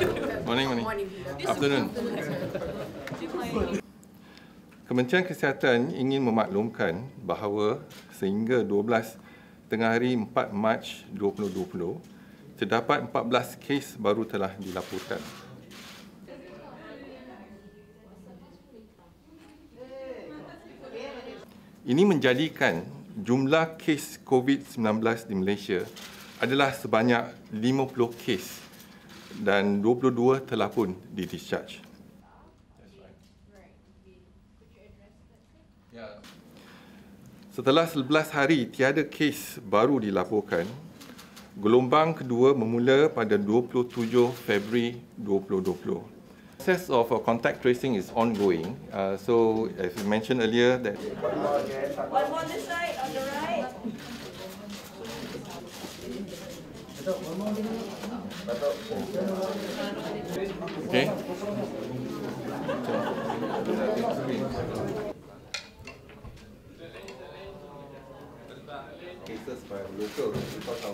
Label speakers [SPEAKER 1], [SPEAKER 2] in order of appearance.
[SPEAKER 1] Morning, morning. Afternoon. Kementerian Kesihatan ingin memaklumkan bahawa sehingga 12 tengah hari 4 Mac 2020 terdapat 14 kes baru telah dilaporkan. Ini menjadikan jumlah kes COVID-19 di Malaysia adalah sebanyak 50 kes dan 22 telah pun di-discharge. Setelah 11 hari tiada kes baru dilaporkan, gelombang kedua bermula pada 27 Februari 2020. Process of uh, contact tracing is ongoing. Uh, so, as we mentioned earlier, that
[SPEAKER 2] One more this side, on the right.
[SPEAKER 1] Okay. Cases by local because